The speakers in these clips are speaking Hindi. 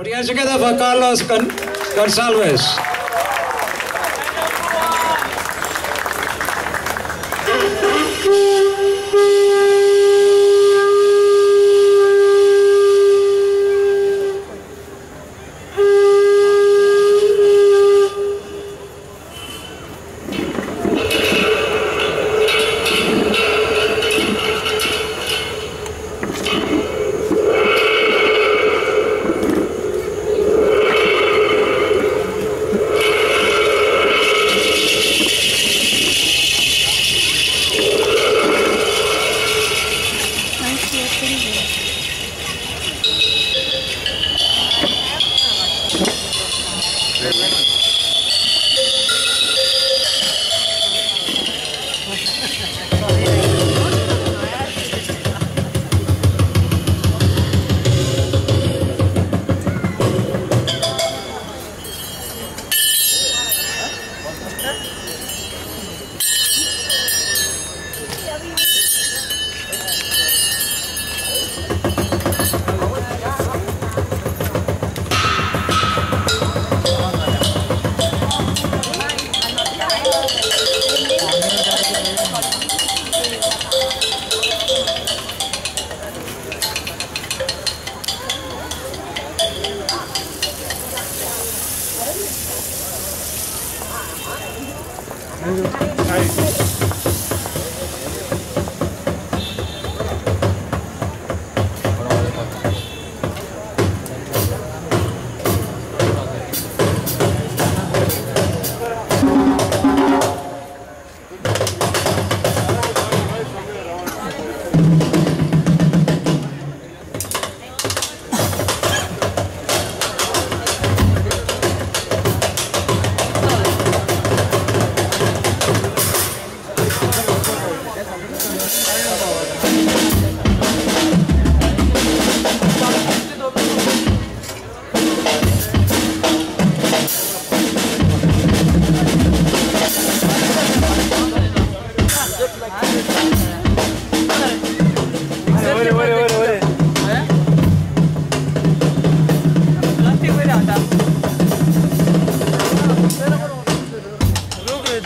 Maria Jaqueta Carlos González.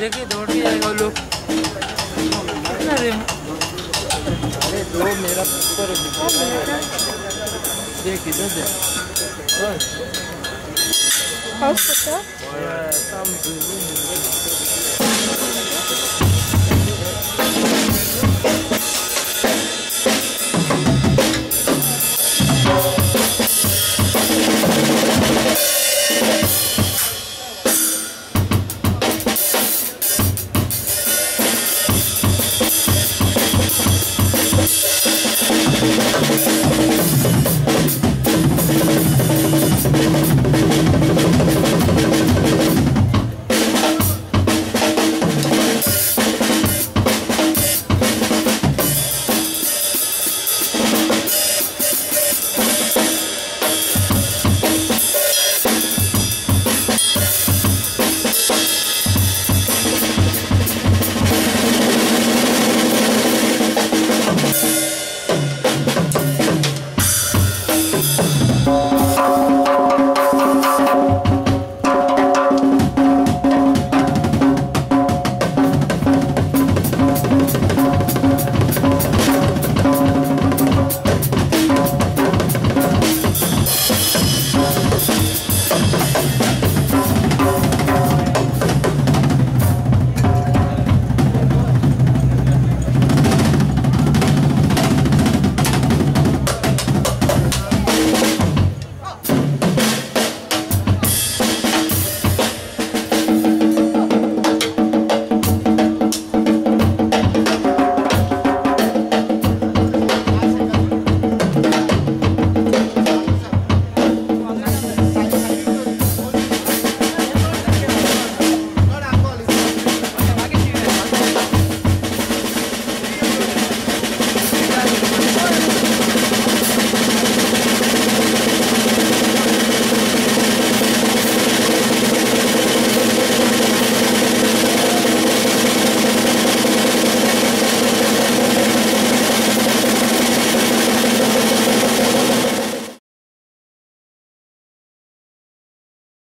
देखिए दौड़ भी जाएगा लोग। अरे दो मेरा ऊपर देख इधर दे बस। और पता?